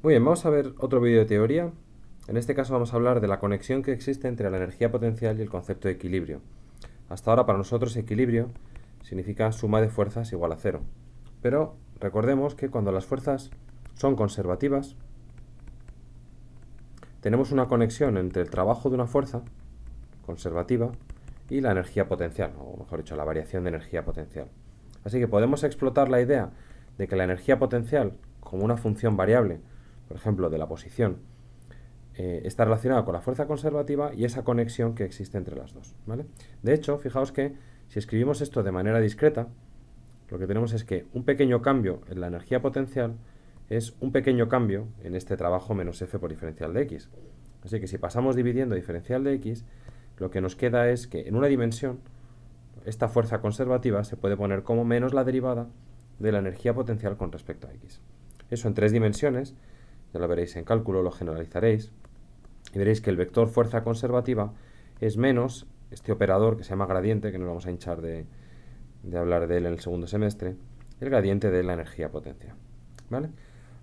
Muy bien, vamos a ver otro vídeo de teoría. En este caso vamos a hablar de la conexión que existe entre la energía potencial y el concepto de equilibrio. Hasta ahora para nosotros equilibrio significa suma de fuerzas igual a cero. Pero recordemos que cuando las fuerzas son conservativas, tenemos una conexión entre el trabajo de una fuerza conservativa y la energía potencial, o mejor dicho, la variación de energía potencial. Así que podemos explotar la idea de que la energía potencial, como una función variable, por ejemplo, de la posición, eh, está relacionada con la fuerza conservativa y esa conexión que existe entre las dos. ¿vale? De hecho, fijaos que si escribimos esto de manera discreta, lo que tenemos es que un pequeño cambio en la energía potencial es un pequeño cambio en este trabajo menos f por diferencial de x. Así que si pasamos dividiendo diferencial de x, lo que nos queda es que en una dimensión esta fuerza conservativa se puede poner como menos la derivada de la energía potencial con respecto a x. Eso en tres dimensiones ya lo veréis en cálculo, lo generalizaréis, y veréis que el vector fuerza conservativa es menos este operador que se llama gradiente, que nos vamos a hinchar de, hablar de él en el segundo semestre, el gradiente de la energía potencia. ¿vale?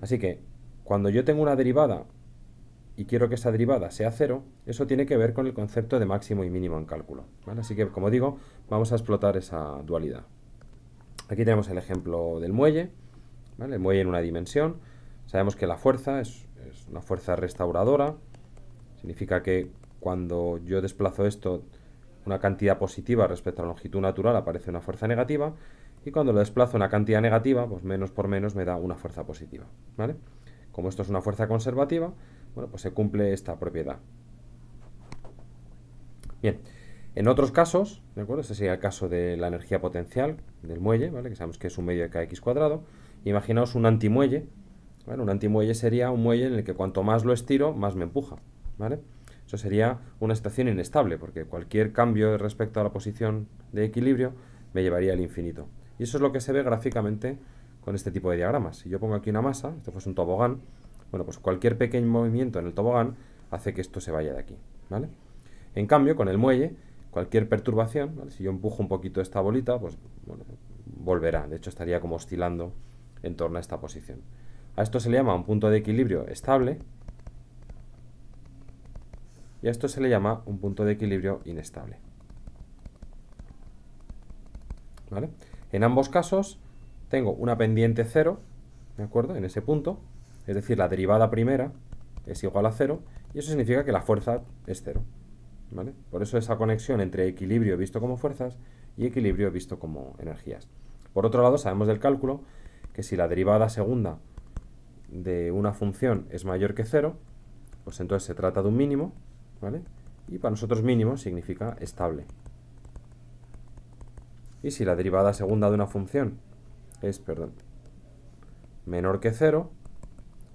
Así que cuando yo tengo una derivada y quiero que esa derivada sea cero, eso tiene que ver con el concepto de máximo y mínimo en cálculo. Así que, como digo, vamos a explotar esa dualidad. Aquí tenemos el ejemplo del muelle, el muelle en una dimensión, Sabemos que la fuerza es, una fuerza restauradora, significa que cuando yo desplazo esto una cantidad positiva respecto a la longitud natural aparece una fuerza negativa y cuando lo desplazo una cantidad negativa, pues menos por menos me da una fuerza positiva, ¿vale? Como esto es una fuerza conservativa, bueno, pues se cumple esta propiedad. Bien, en otros casos, ¿de acuerdo? Este sería el caso de la energía potencial del muelle, ¿vale? Que sabemos que es un medio de kx cuadrado. Imaginaos un antimuelle, bueno, un antimuelle sería un muelle en el que cuanto más lo estiro, más me empuja. ¿vale? Eso sería una estación inestable, porque cualquier cambio respecto a la posición de equilibrio me llevaría al infinito. Y eso es lo que se ve gráficamente con este tipo de diagramas. Si yo pongo aquí una masa, esto fuese un tobogán, bueno, pues cualquier pequeño movimiento en el tobogán hace que esto se vaya de aquí. ¿vale? En cambio, con el muelle, cualquier perturbación, si yo empujo un poquito esta bolita, pues volverá. De hecho, estaría como oscilando en torno a esta posición. A esto se le llama un punto de equilibrio estable y a esto se le llama un punto de equilibrio inestable. ¿Vale? En ambos casos tengo una pendiente cero, ¿de acuerdo? En ese punto, es decir, la derivada primera es igual a cero y eso significa que la fuerza es cero. ¿vale? Por eso esa conexión entre equilibrio visto como fuerzas y equilibrio visto como energías. Por otro lado, sabemos del cálculo que si la derivada segunda de una función es mayor que cero, pues entonces se trata de un mínimo, ¿vale? Y para nosotros mínimo significa estable. Y si la derivada segunda de una función es, perdón, menor que cero,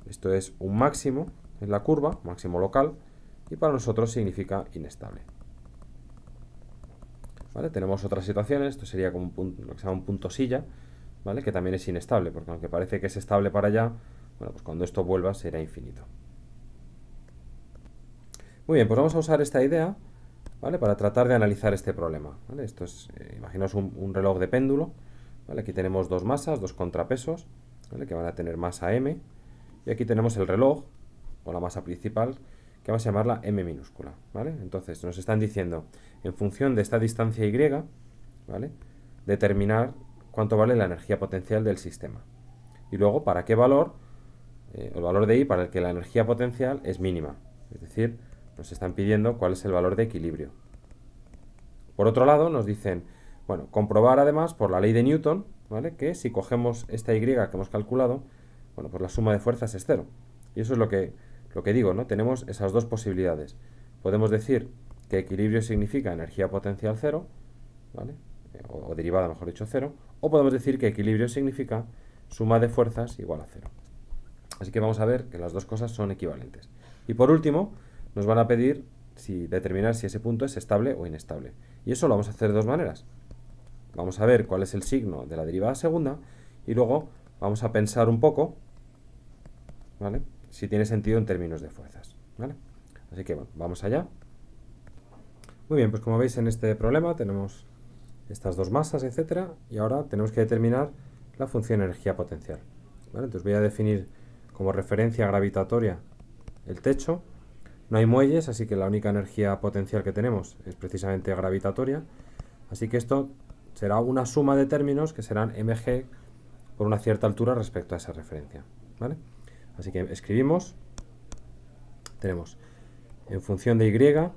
esto es un máximo en la curva, máximo local, y para nosotros significa inestable. ¿Vale? Tenemos otras situaciones, esto sería como un punto, lo que se llama un punto silla, ¿vale? que también es inestable, porque aunque parece que es estable para allá, bueno, pues cuando esto vuelva será infinito. Muy bien, pues vamos a usar esta idea ¿vale? para tratar de analizar este problema. Esto es, eh, imaginaos un, reloj de péndulo. ¿vale? Aquí tenemos dos masas, dos contrapesos, que van a tener masa m. Y aquí tenemos el reloj, o la masa principal, que vamos a llamarla m minúscula. ¿vale? Entonces nos están diciendo, en función de esta distancia y, ¿vale? determinar cuánto vale la energía potencial del sistema. Y luego, para qué valor eh, el valor de I para el que la energía potencial es mínima. Es decir, nos están pidiendo cuál es el valor de equilibrio. Por otro lado, nos dicen, bueno, comprobar además por la ley de Newton, ¿vale? Que si cogemos esta Y que hemos calculado, bueno, pues la suma de fuerzas es cero. Y eso es lo que, lo que digo, ¿no? Tenemos esas dos posibilidades. Podemos decir que equilibrio significa energía potencial cero, ¿vale? o, o derivada, mejor dicho, cero. O podemos decir que equilibrio significa suma de fuerzas igual a cero. Así que vamos a ver que las dos cosas son equivalentes. Y por último, nos van a pedir si determinar si ese punto es estable o inestable. Y eso lo vamos a hacer de dos maneras. Vamos a ver cuál es el signo de la derivada segunda y luego vamos a pensar un poco ¿vale? si tiene sentido en términos de fuerzas. ¿vale? Así que bueno, vamos allá. Muy bien, pues como veis en este problema tenemos estas dos masas, etcétera, y ahora tenemos que determinar la función energía potencial. ¿vale? Entonces voy a definir como referencia gravitatoria el techo. No hay muelles, así que la única energía potencial que tenemos es precisamente gravitatoria. Así que esto será una suma de términos que serán mg por una cierta altura respecto a esa referencia. ¿vale? Así que escribimos, tenemos en función de y,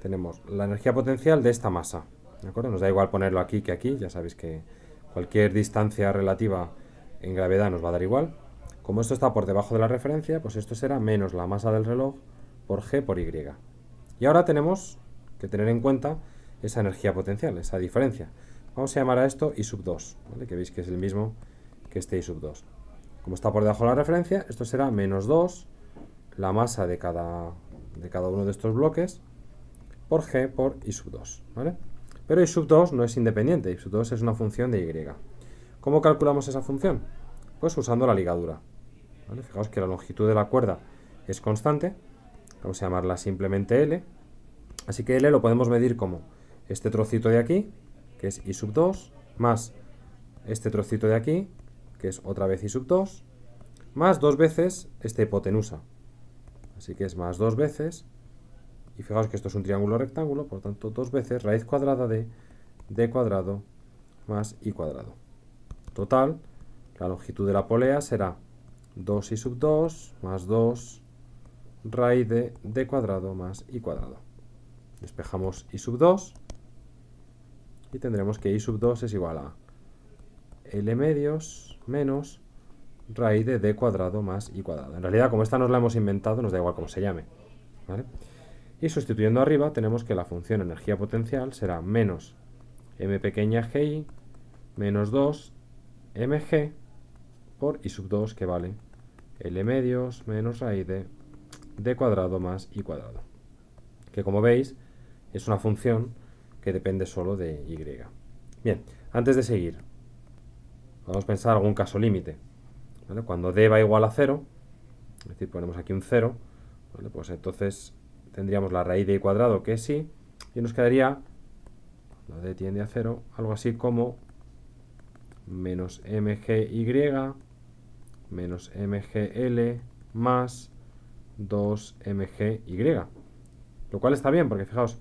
tenemos la energía potencial de esta masa. ¿de acuerdo? Nos da igual ponerlo aquí que aquí, ya sabéis que cualquier distancia relativa en gravedad nos va a dar igual. Como esto está por debajo de la referencia, pues esto será menos la masa del reloj por g por y. Y ahora tenemos que tener en cuenta esa energía potencial, esa diferencia. Vamos a llamar a esto I sub 2, que veis que es el mismo que este I sub 2. Como está por debajo de la referencia, esto será menos 2, la masa de cada, de cada uno de estos bloques, por g por I sub 2. ¿vale? Pero I sub 2 no es independiente, I sub 2 es una función de y. ¿Cómo calculamos esa función? Pues usando la ligadura. Fijaos que la longitud de la cuerda es constante, vamos a llamarla simplemente L, así que L lo podemos medir como este trocito de aquí, que es I sub 2, más este trocito de aquí, que es otra vez I sub 2, más dos veces esta hipotenusa. Así que es más dos veces, y fijaos que esto es un triángulo rectángulo, por tanto dos veces raíz cuadrada de d cuadrado más i cuadrado. Total, la longitud de la polea será 2i sub 2 más 2 raíz de d cuadrado más i cuadrado. Despejamos i sub 2 y tendremos que i sub 2 es igual a L medios menos raíz de d cuadrado más i cuadrado. En realidad, como esta nos la hemos inventado, nos da igual cómo se llame. Y sustituyendo arriba, tenemos que la función energía potencial será menos m pequeña gi menos 2 mg por i sub 2, que vale L medios menos raíz de d cuadrado más i cuadrado. Que como veis, es una función que depende solo de y. Bien, antes de seguir, vamos a pensar algún caso límite. Cuando d va igual a 0, es decir, ponemos aquí un 0, pues entonces tendríamos la raíz de y cuadrado que es sí, y nos quedaría, cuando d tiende a 0, algo así como menos mgy menos mgl más 2mgy. Lo cual está bien, porque fijaos,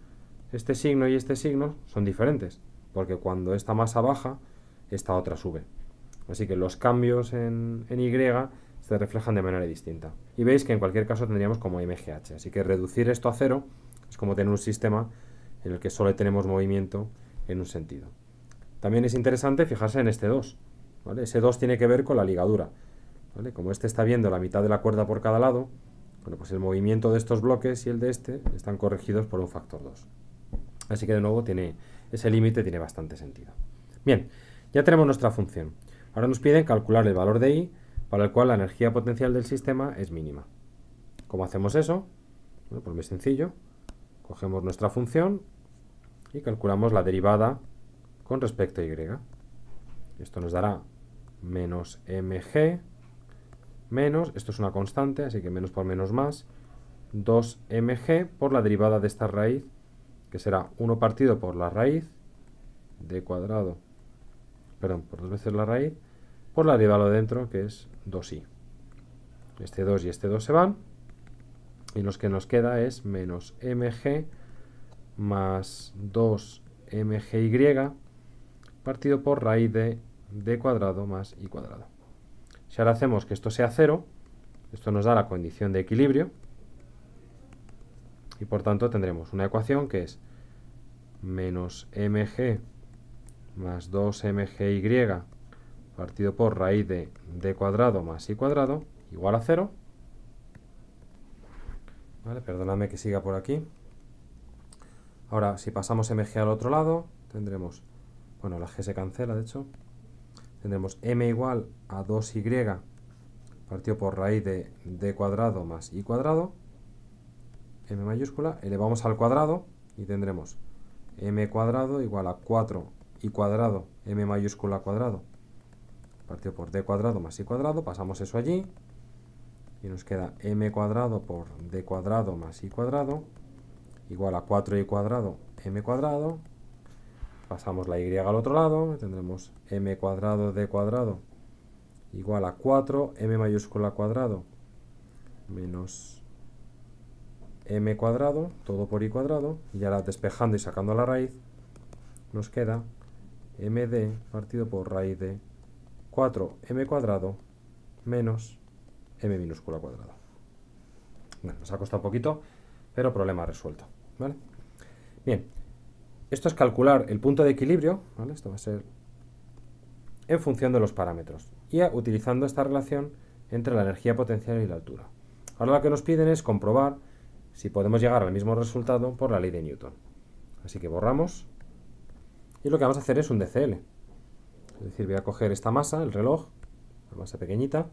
este signo y este signo son diferentes, porque cuando esta masa baja, esta otra sube. Así que los cambios en, Y se reflejan de manera distinta. Y veis que en cualquier caso tendríamos como MGH. Así que reducir esto a cero es como tener un sistema en el que solo tenemos movimiento en un sentido. También es interesante fijarse en este 2. Ese 2 tiene que ver con la ligadura. Como este está viendo la mitad de la cuerda por cada lado, bueno, pues el movimiento de estos bloques y el de este están corregidos por un factor 2. Así que de nuevo tiene, ese límite tiene bastante sentido. Bien, ya tenemos nuestra función. Ahora nos piden calcular el valor de i para el cual la energía potencial del sistema es mínima. ¿Cómo hacemos eso? Bueno, pues muy sencillo. Cogemos nuestra función y calculamos la derivada con respecto a y. Esto nos dará menos mg menos, esto es una constante, así que menos por menos más, 2mg por la derivada de esta raíz que será 1 partido por la raíz de cuadrado, perdón, por dos veces la raíz, por la derivada de dentro, que es 2i. Este 2 y este 2 se van, y lo que nos queda es menos mg más 2mgy partido por raíz de d cuadrado más i cuadrado. Si ahora hacemos que esto sea 0, esto nos da la condición de equilibrio, y por tanto tendremos una ecuación que es menos mg más 2mgy partido por raíz de d cuadrado más i cuadrado igual a 0. Vale, perdóname que siga por aquí. Ahora, si pasamos mg al otro lado, tendremos, bueno, la g se cancela, de hecho, tendremos m igual a 2y partido por raíz de d cuadrado más i cuadrado m mayúscula, elevamos al cuadrado y tendremos m cuadrado igual a 4 y cuadrado, m mayúscula cuadrado, partido por d cuadrado más i cuadrado, pasamos eso allí, y nos queda m cuadrado por d cuadrado más i cuadrado, igual a 4y cuadrado, m cuadrado, pasamos la y al otro lado, tendremos m cuadrado d cuadrado igual a 4 m mayúscula cuadrado menos m cuadrado, todo por i cuadrado, y ahora despejando y sacando la raíz, nos queda md partido por raíz de 4m cuadrado menos m minúscula cuadrado. Bueno, nos ha costado un poquito, pero problema resuelto. Bien, esto es calcular el punto de equilibrio, ¿vale? esto va a ser en función de los parámetros, y utilizando esta relación entre la energía potencial y la altura. Ahora lo que nos piden es comprobar si podemos llegar al mismo resultado por la ley de Newton. Así que borramos, y lo que vamos a hacer es un DCL. Es decir, voy a coger esta masa, el reloj, la masa pequeñita,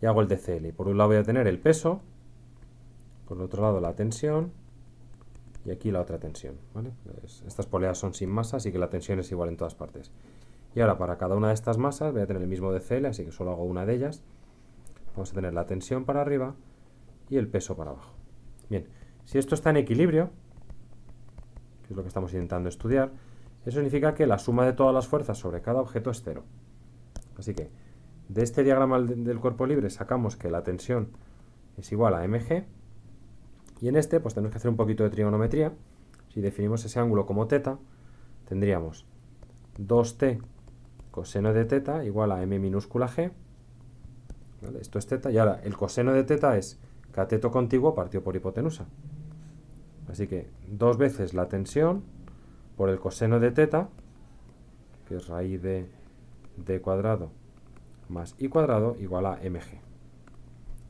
y hago el DCL. Por un lado voy a tener el peso, por el otro lado la tensión, y aquí la otra tensión. Pues estas poleas son sin masa, así que la tensión es igual en todas partes. Y ahora para cada una de estas masas voy a tener el mismo DCL, así que solo hago una de ellas. Vamos a tener la tensión para arriba y el peso para abajo. Bien, si esto está en equilibrio, que es lo que estamos intentando estudiar, eso significa que la suma de todas las fuerzas sobre cada objeto es cero. Así que de este diagrama del cuerpo libre sacamos que la tensión es igual a mg y en este pues tenemos que hacer un poquito de trigonometría. Si definimos ese ángulo como teta, tendríamos 2t coseno de teta igual a m minúscula g. Esto es teta y ahora el coseno de teta es cateto contiguo partido por hipotenusa. Así que dos veces la tensión por el coseno de teta, que es raíz de d cuadrado más i cuadrado igual a mg.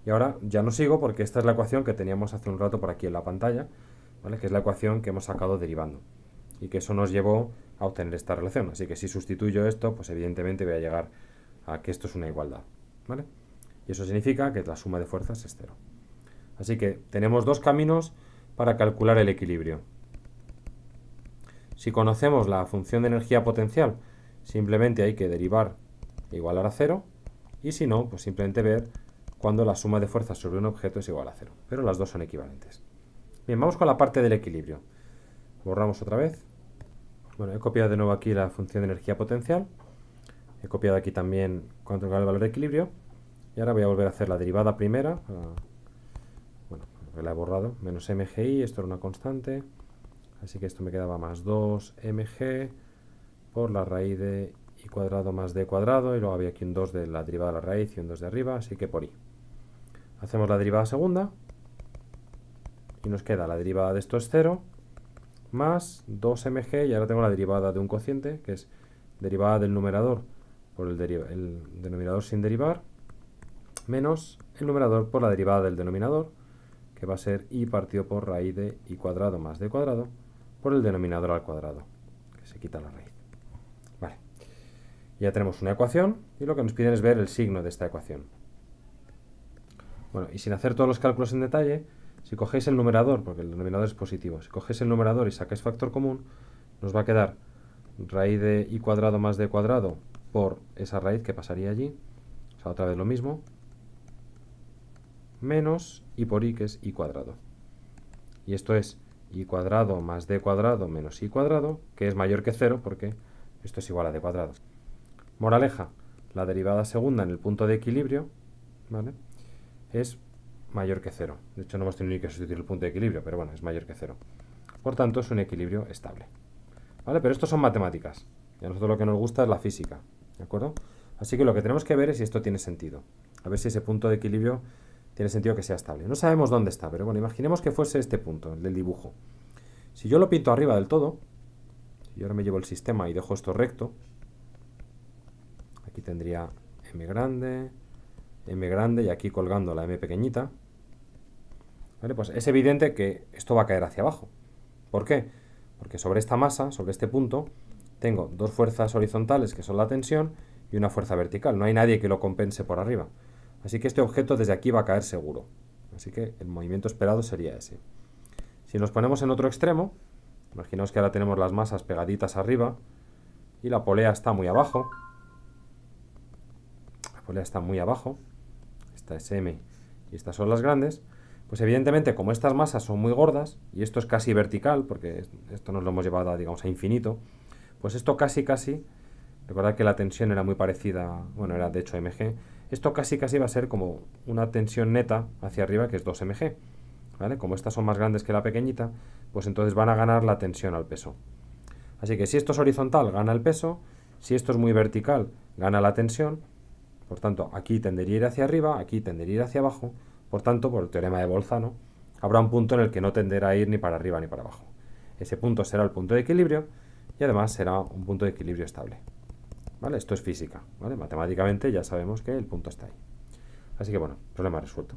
Y ahora ya no sigo porque esta es la ecuación que teníamos hace un rato por aquí en la pantalla, ¿vale? que es la ecuación que hemos sacado derivando. Y que eso nos llevó a obtener esta relación. Así que si sustituyo esto, pues evidentemente voy a llegar a que esto es una igualdad. ¿vale? Y eso significa que la suma de fuerzas es cero. Así que tenemos dos caminos para calcular el equilibrio. Si conocemos la función de energía potencial, simplemente hay que derivar e igualar a cero, y si no, pues simplemente ver cuando la suma de fuerzas sobre un objeto es igual a cero. Pero las dos son equivalentes. Bien, vamos con la parte del equilibrio. Borramos otra vez. Bueno, he copiado de nuevo aquí la función de energía potencial. He copiado aquí también cuánto el valor de equilibrio. Y ahora voy a volver a hacer la derivada primera. Bueno, la he borrado. Menos mgi, esto era una constante. Así que esto me quedaba más 2mg por la raíz de i cuadrado más d cuadrado. Y luego había aquí un 2 de la derivada de la raíz y un 2 de arriba, así que por i. Hacemos la derivada segunda. Y nos queda la derivada de esto es 0 más 2mg y ahora tengo la derivada de un cociente que es derivada del numerador por el, el denominador sin derivar menos el numerador por la derivada del denominador que va a ser i partido por raíz de i cuadrado más d cuadrado por el denominador al cuadrado, que se quita la raíz. Vale. Ya tenemos una ecuación y lo que nos piden es ver el signo de esta ecuación. Bueno, y sin hacer todos los cálculos en detalle, si cogéis el numerador, porque el denominador es positivo, si cogéis el numerador y sacáis factor común, nos va a quedar raíz de i cuadrado más d cuadrado por esa raíz que pasaría allí, o sea, otra vez lo mismo, menos i por i, que es i cuadrado. Y esto es i cuadrado más d cuadrado menos i cuadrado, que es mayor que cero porque esto es igual a d cuadrado. Moraleja, la derivada segunda en el punto de equilibrio ¿vale? Es mayor que cero. De hecho, no hemos tenido que sustituir el punto de equilibrio, pero bueno, es mayor que cero. Por tanto, es un equilibrio estable. ¿Vale? Pero esto son matemáticas. Y a nosotros lo que nos gusta es la física. ¿De acuerdo? Así que lo que tenemos que ver es si esto tiene sentido. A ver si ese punto de equilibrio tiene sentido que sea estable. No sabemos dónde está, pero bueno, imaginemos que fuese este punto, el del dibujo. Si yo lo pinto arriba del todo, y ahora me llevo el sistema y dejo esto recto, aquí tendría m grande, m grande y aquí colgando la m pequeñita, ¿vale? Pues es evidente que esto va a caer hacia abajo. ¿Por qué? Porque sobre esta masa, sobre este punto, tengo dos fuerzas horizontales que son la tensión y una fuerza vertical. No hay nadie que lo compense por arriba. Así que este objeto desde aquí va a caer seguro. Así que el movimiento esperado sería ese. Si nos ponemos en otro extremo, imaginaos que ahora tenemos las masas pegaditas arriba y la polea está muy abajo. La polea está muy abajo. Esta es M y estas son las grandes. Pues evidentemente, como estas masas son muy gordas, y esto es casi vertical, porque esto nos lo hemos llevado, digamos, a infinito, pues esto casi, casi, recordad que la tensión era muy parecida, bueno, era de hecho mg, esto casi casi va a ser como una tensión neta hacia arriba que es 2 mg. ¿vale? Como estas son más grandes que la pequeñita, pues entonces van a ganar la tensión al peso. Así que si esto es horizontal, gana el peso, si esto es muy vertical, gana la tensión, por tanto, aquí tendería a ir hacia arriba, aquí tendería a ir hacia abajo, por tanto, por el teorema de Bolzano, habrá un punto en el que no tenderá a ir ni para arriba ni para abajo. Ese punto será el punto de equilibrio y además será un punto de equilibrio estable. ¿Vale? Esto es física, ¿vale? Matemáticamente ya sabemos que el punto está ahí. Así que bueno, problema resuelto.